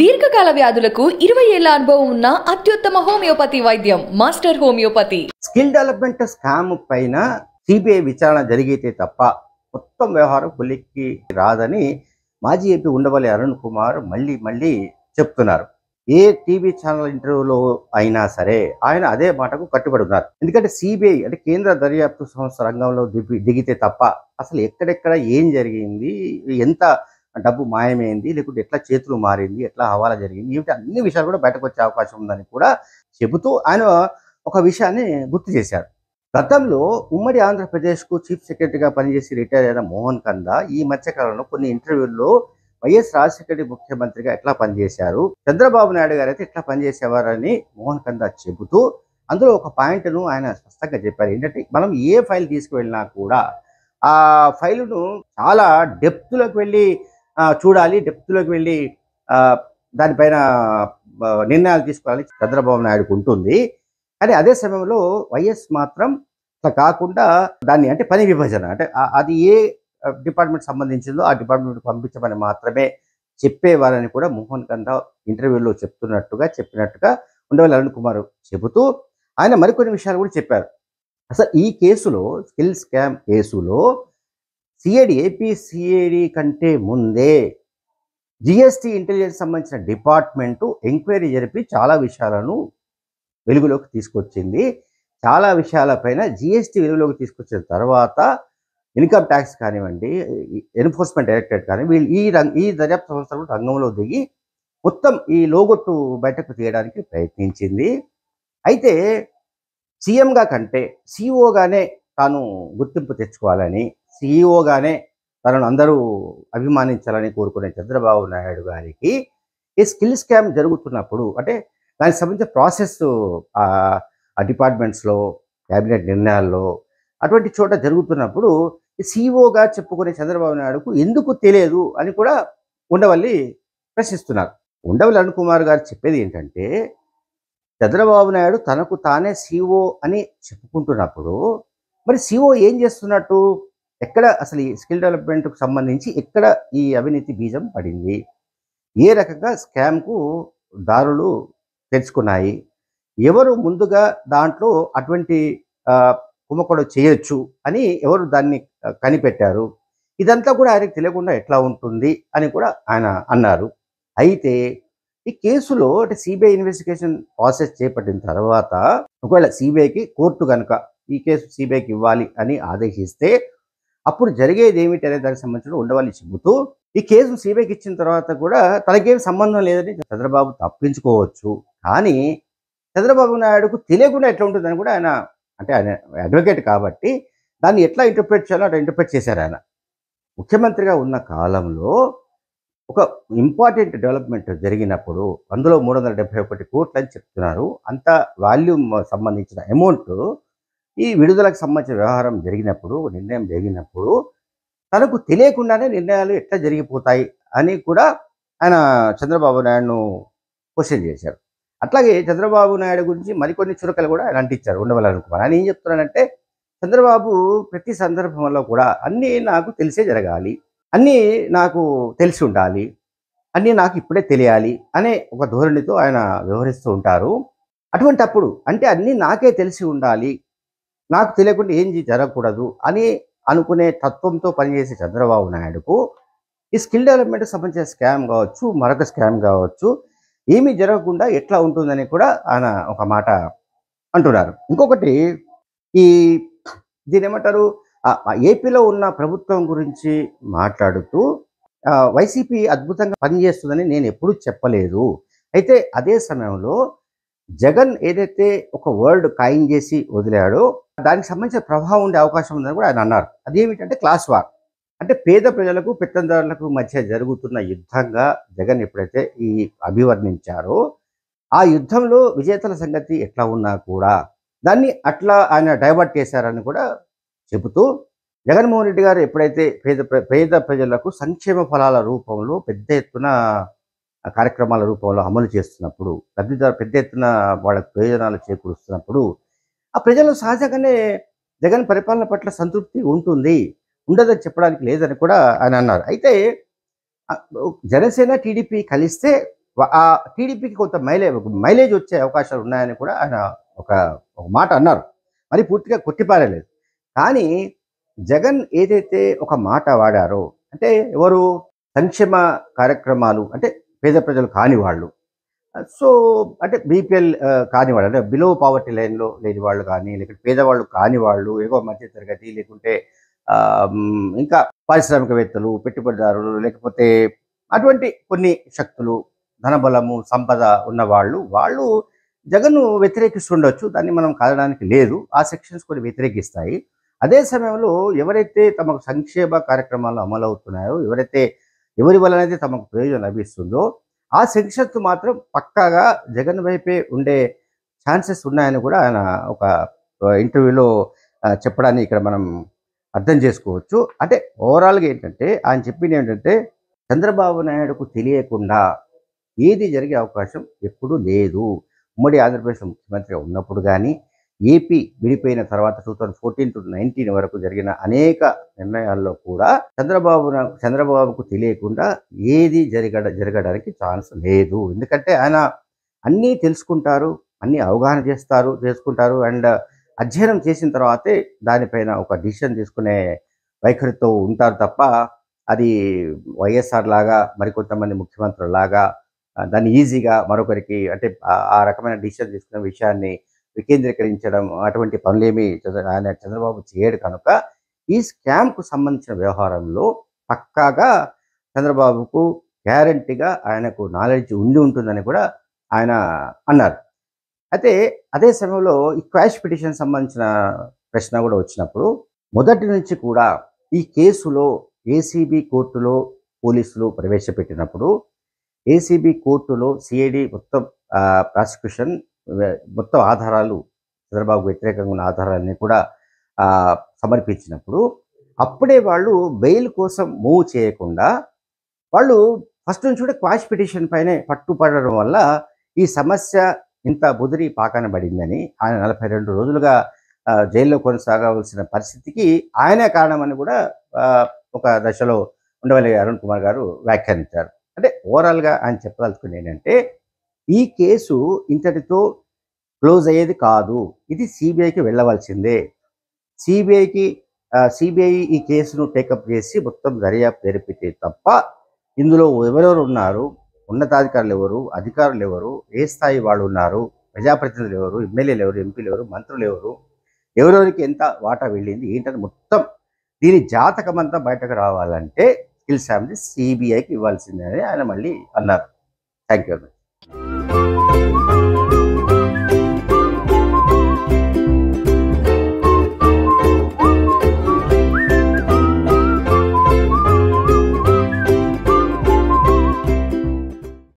దీర్ఘకాల వ్యాధులకు ఇరవై ఏళ్ళ అనుభవం ఉన్న అత్యుత్తమ హోమియోపతి వైద్యం master homeopathy. Skill development scam పైన సిబిఐ విచారణ జరిగితే తప్ప మొత్తం వ్యవహారం కొలిక్కి రాదని మాజీ ఎంపీ ఉండవల్లి అరుణ్ కుమార్ మళ్ళీ మళ్ళీ చెప్తున్నారు. ఏ టీవీ ఛానల్ ఇంటర్వ్యూలో అయినా సరే ఆయన అదే మాటకు కట్టుబడి ఉన్నారు. ఎందుకంటే సిబిఐ అంటే కేంద్ర దర్యాప్తు సంస్థ రంగంలో దిగి దిగితే తప్ప అసలు ఎక్కడెక్కడ ఏం జరిగింది ఎంత డబ్బు మాయమైంది లేకుంటే ఎట్లా చేతులు మారింది ఎట్లా హవాలా జరిగింది ఏమిటి అన్ని విషయాలు కూడా బయటకు వచ్చే అవకాశం ఉందని కూడా చెబుతూ ఆయన ఒక విషయాన్ని గుర్తు చేశారు. గతంలో ఉమ్మడి ఆంధ్రప్రదేశ్కు చీఫ్ సెక్రటరీగా పనిచేసి రిటైర్ అయిన మోహన్ కంద ఈ మధ్యకాలంలో కొన్ని ఇంటర్వ్యూల్లో వైఎస్ రాజశేఖర ముఖ్యమంత్రిగా ఎట్లా పనిచేశారు చంద్రబాబు నాయుడు గారు అయితే ఎట్లా పనిచేసేవారని మోహన్ కంద చెబుతూ అందులో ఒక పాయింట్ను ఆయన స్పష్టంగా చెప్పారు. ఏంటంటే మనం ఏ ఫైల్ తీసుకువెళ్ళినా కూడా ఆ ఫైలును చాలా డెప్త్లోకి వెళ్ళి చూడాలి డెప్త్లోకి వెళ్ళి దానిపైన నిర్ణయాలు తీసుకోవాలని చంద్రబాబు నాయుడుకు ఉంటుంది. కానీ అదే సమయంలో వైఎస్ మాత్రం కాకుండా దాన్ని అంటే పని విభజన అంటే అది ఏ డిపార్ట్మెంట్ సంబంధించిందో ఆ డిపార్ట్మెంట్కి పంపించమని మాత్రమే చెప్పేవారని కూడా మోహన్ కంద ఇంటర్వ్యూలో చెప్తున్నట్టుగా చెప్పినట్టుగా ఉండవల్లి అరుణ్ కుమార్ చెబుతూ ఆయన మరికొన్ని విషయాలు కూడా చెప్పారు. అసలు ఈ కేసులో స్కిల్ స్కామ్ కేసులో సిఐడి ఏపీ సిఐడి కంటే ముందే జిఎస్టి ఇంటెలిజెన్స్ సంబంధించిన డిపార్ట్మెంటు ఎంక్వైరీ జరిపి చాలా విషయాలను వెలుగులోకి తీసుకొచ్చింది. చాలా విషయాలపైన జిఎస్టి వెలుగులోకి తీసుకొచ్చిన తర్వాత ఇన్కమ్ ట్యాక్స్ కానివ్వండి ఎన్ఫోర్స్మెంట్ డైరెక్టరేట్ కానీ వీళ్ళు ఈ రంగ ఈ దర్యాప్తు సంస్థలు రంగంలో దిగి మొత్తం ఈ లోగొట్టు బయటకు తీయడానికి ప్రయత్నించింది. అయితే సీఎంగా కంటే సిఇఓగానే తాను గుర్తింపు తెచ్చుకోవాలని సిఇఓగానే తనను అందరూ అభిమానించాలని కోరుకునే చంద్రబాబు నాయుడు గారికి ఈ స్కిల్ స్కామ్ జరుగుతున్నప్పుడు అంటే దానికి సంబంధించిన ప్రాసెస్ ఆ డిపార్ట్మెంట్స్లో క్యాబినెట్ నిర్ణయాల్లో అటువంటి చోట జరుగుతున్నప్పుడు సిఇఓగా చెప్పుకునే చంద్రబాబు నాయుడుకు ఎందుకు తెలియదు అని కూడా ఉండవల్లి ప్రశ్నిస్తున్నారు. ఉండవల్లి అరుణ్ కుమార్ గారు చెప్పేది ఏంటంటే చంద్రబాబు నాయుడు తనకు తానే సిఓ అని చెప్పుకుంటున్నప్పుడు మరి సిఓ ఏం చేస్తున్నట్టు? ఎక్కడ అసలు ఈ స్కిల్ డెవలప్మెంట్కు సంబంధించి ఎక్కడ ఈ అవినీతి బీజం పడింది? ఏ రకంగా స్కామ్కు దారులు తెరుచుకున్నాయి? ఎవరు ముందుగా దాంట్లో అటువంటి ఆ, చేయొచ్చు అని ఎవరు దాన్ని కనిపెట్టారు? ఇదంతా కూడా ఆయనకు తెలియకుండా ఎట్లా ఉంటుంది అని కూడా ఆయన అన్నారు. అయితే ఈ కేసులో అంటే సిబిఐ ఇన్వెస్టిగేషన్ ప్రాసెస్ చేపట్టిన తర్వాత ఒకవేళ సిబిఐకి కోర్టు కనుక ఈ కేసు సిబిఐకి ఇవ్వాలి అని ఆదేశిస్తే అప్పుడు జరిగేది ఏమిటి అనే దానికి సంబంధించిన ఉండవాలి చెబుతూ ఈ కేసు సిబిఐకి ఇచ్చిన తర్వాత కూడా తనకేం సంబంధం లేదని చంద్రబాబు తప్పించుకోవచ్చు. కానీ చంద్రబాబు నాయుడుకు తెలియకుండా ఎట్లా ఉంటుందని కూడా ఆయన అంటే ఆయన అడ్వకేట్ కాబట్టి దాన్ని ఎట్లా ఇంటర్ప్రిట్ చేయాలో అట్లా ఇంటర్ప్రిట్ చేశారు ఆయన. ముఖ్యమంత్రిగా ఉన్న కాలంలో ఒక ఇంపార్టెంట్ డెవలప్మెంట్ జరిగినప్పుడు అందులో మూడు వందల డెబ్బై ఒకటి కోట్లు అని చెప్తున్నారు. అంత వాల్యూమ్ సంబంధించిన అమౌంట్ ఈ విడుదలకు సంబంధించిన వ్యవహారం జరిగినప్పుడు నిర్ణయం జరిగినప్పుడు తనకు తెలియకుండానే నిర్ణయాలు ఎట్లా జరిగిపోతాయి అని కూడా ఆయన చంద్రబాబు నాయుడును క్వశ్చన్ చేశారు. అట్లాగే చంద్రబాబు నాయుడు గురించి మరికొన్ని చురకలు కూడా ఆయన అంటించారు ఉండవల్లి ఆయన ఏం చెప్తున్నానంటే చంద్రబాబు ప్రతి సందర్భంలో కూడా అన్నీ నాకు తెలిసే జరగాలి అన్నీ నాకు తెలిసి ఉండాలి అన్నీ నాకు ఇప్పుడే తెలియాలి అనే ఒక ధోరణితో ఆయన వ్యవహరిస్తూ ఉంటారు. అటువంటి అప్పుడు అంటే అన్నీ నాకే తెలిసి ఉండాలి నాకు తెలియకుండా ఏం జరగకూడదు అని అనుకునే తత్వంతో పనిచేసే చంద్రబాబు నాయుడుకు ఈ స్కిల్ డెవలప్మెంట్ సంబంధించిన స్కామ్ కావచ్చు మరొక స్కామ్ కావచ్చు ఏమీ జరగకుండా ఎట్లా ఉంటుందని కూడా ఆయన ఒక మాట అంటున్నారు. ఇంకొకటి ఈ దీని ఏమంటారు ఆ, ఏపీలో ఉన్న ప్రభుత్వం గురించి మాట్లాడుతూ వైసీపీ అద్భుతంగా పనిచేస్తుందని నేను ఎప్పుడూ చెప్పలేదు. అయితే అదే సమయంలో జగన్ ఏదైతే ఒక వర్డ్ కాయిన్ చేసి వదిలాడో దానికి సంబంధించిన ప్రభావం ఉండే అవకాశం ఉందని కూడా ఆయన అన్నారు. అదేమిటంటే క్లాస్ వార్ అంటే పేద ప్రజలకు పెత్తందారులకు మధ్య జరుగుతున్న యుద్ధంగా జగన్ ఎప్పుడైతే ఈ అభివర్ణించారో ఆ యుద్ధంలో విజేతల సంగతి ఎట్లా ఉన్నా కూడా దాన్ని అట్లా ఆయన డైవర్ట్ చేశారని కూడా చెబుతూ జగన్మోహన్ రెడ్డి గారు ఎప్పుడైతే పేద ప్ర- పేద ప్రజలకు సంక్షేమ ఫలాల రూపంలో పెద్ద ఎత్తున కార్యక్రమాల రూపంలో అమలు చేస్తున్నప్పుడు లబ్ధిదారు పెద్ద ఎత్తున వాళ్ళకు ప్రయోజనాలు చేకూరుస్తున్నప్పుడు ఆ ప్రజలు సహజంగానే జగన్ పరిపాలన పట్ల సంతృప్తి ఉంటుంది ఉండదని చెప్పడానికి లేదని కూడా ఆయన అన్నారు. అయితే జనసేన టీడీపీ కలిస్తే ఆ టీడీపీకి కొంత మైలేజ్ మైలేజ్ వచ్చే అవకాశాలు ఉన్నాయని కూడా ఆయన ఒక ఒక మాట అన్నారు. మరి పూర్తిగా కొట్టిపారలేదు. కానీ జగన్ ఏదైతే ఒక మాట వాడారో అంటే ఎవరు సంక్షేమ కార్యక్రమాలు అంటే పేద ప్రజలు కాని వాళ్ళు. సో అంటే బీపీఎల్ కాని వాళ్ళు అంటే బిలో పావర్టీ లైన్లో లేని వాళ్ళు కానీ లేకుంటే పేదవాళ్ళు కాని వాళ్ళు ఏదో మధ్య తరగతి లేకుంటే ఇంకా పారిశ్రామికవేత్తలు పెట్టుబడిదారులు లేకపోతే అటువంటి కొన్ని శక్తులు ధనబలము సంపద ఉన్న వాళ్ళు వాళ్ళు జగన్ వ్యతిరేకిస్తుండొచ్చు దాన్ని మనం కాదడానికి లేదు. ఆ సెక్షన్స్ కొన్ని వ్యతిరేకిస్తాయి. అదే సమయంలో ఎవరైతే తమకు సంక్షేమ కార్యక్రమాలు అమలు అవుతున్నాయో ఎవరైతే ఎవరి వలనైతే తమకు ప్రయోజనం లభిస్తుందో ఆ సెక్షన్స్ మాత్రం పక్కాగా జగన్ వైపే ఉండే ఛాన్సెస్ ఉన్నాయని కూడా ఆయన ఒక ఇంటర్వ్యూలో చెప్పడాన్ని ఇక్కడ మనం అర్థం చేసుకోవచ్చు. అంటే ఓవరాల్గా ఏంటంటే ఆయన చెప్పింది ఏంటంటే చంద్రబాబు నాయుడుకు తెలియకుండా ఏది జరిగే అవకాశం ఎప్పుడూ లేదు. ఉమ్మడి ఆంధ్రప్రదేశ్ ముఖ్యమంత్రి ఉన్నప్పుడు కానీ ఏపీ విడిపోయిన తర్వాత two thousand fourteen to nineteen వరకు జరిగిన అనేక నిర్ణయాల్లో కూడా చంద్రబాబు చంద్రబాబుకు తెలియకుండా ఏది జరగడ జరగడానికి ఛాన్స్ లేదు. ఎందుకంటే ఆయన అన్నీ తెలుసుకుంటారు అన్నీ అవగాహన చేస్తారు చేసుకుంటారు అండ్ అధ్యయనం చేసిన తర్వాతే దానిపైన ఒక డిసిషన్ తీసుకునే వైఖరితో ఉంటారు తప్ప అది వైఎస్ఆర్ లాగా మరికొంతమంది ముఖ్యమంత్రుల లాగా దాన్ని ఈజీగా మరొకరికి అంటే ఆ- ఆ రకమైన డిసిషన్ తీసుకునే విషయాన్ని వికేంద్రీకరించడం అటువంటి పనులేమి ఆయన చంద్రబాబు చేయడు కనుక ఈ స్కామ్కు సంబంధించిన వ్యవహారంలో పక్కాగా చంద్రబాబుకు గ్యారంటీగా ఆయనకు నాలెడ్జ్ ఉండి ఉంటుందని కూడా ఆయన అన్నారు. అయితే అదే సమయంలో ఈ క్వాష్ పిటిషన్ సంబంధించిన ప్రశ్న కూడా వచ్చినప్పుడు మొదటి నుంచి కూడా ఈ కేసులో ఏసీబీ కోర్టులో పోలీసులు ప్రవేశపెట్టినప్పుడు ఏసీబీ కోర్టులో సిఐడి మొత్తం ప్రాసిక్యూషన్ మొత్తం ఆధారాలు చంద్రబాబు వ్యతిరేకంగా ఉన్న ఆధారాలన్నీ కూడా సమర్పించినప్పుడు అప్పుడే వాళ్ళు బెయిల్ కోసం మూవ్ చేయకుండా వాళ్ళు ఫస్ట్ నుంచి కూడా క్వాష్ పిటిషన్ పైనే పట్టుపడడం వల్ల ఈ సమస్య ఇంత బుదిరి పాకాన పడిందని ఆయన నలభై రెండు రోజులుగా జైల్లో కొనసాగవలసిన పరిస్థితికి ఆయనే కారణమని కూడా ఒక దశలో ఉండవల్లి అరుణ్ కుమార్ గారు వ్యాఖ్యానించారు. అంటే ఓవరాల్గా ఆయన చెప్పదలుచుకుని ఏంటంటే ఈ కేసు ఇంతటితో క్లోజ్ అయ్యేది కాదు. ఇది సిబిఐకి వెళ్ళవలసిందే. సిబిఐకి సిబిఐ ఈ కేసును టేకప్ చేసి మొత్తం దర్యాప్తు జరిపితే తప్ప ఇందులో ఎవరెవరు ఉన్నారు ఉన్నతాధికారులు ఎవరు అధికారులు ఎవరు ఏ స్థాయి వాళ్ళు ఉన్నారు ప్రజాప్రతినిధులు ఎవరు ఎమ్మెల్యేలు ఎవరు ఎంపీలు ఎవరు మంత్రులు ఎవరు ఎవరెవరికి ఎంత వాటా వెళ్ళింది ఏంటని మొత్తం దీని జాతకం అంతా బయటకు రావాలంటే స్కిల్స్ ఫ్యామిలీ సిబిఐకి ఇవ్వాల్సిందే అని ఆయన మళ్ళీ అన్నారు. Thank you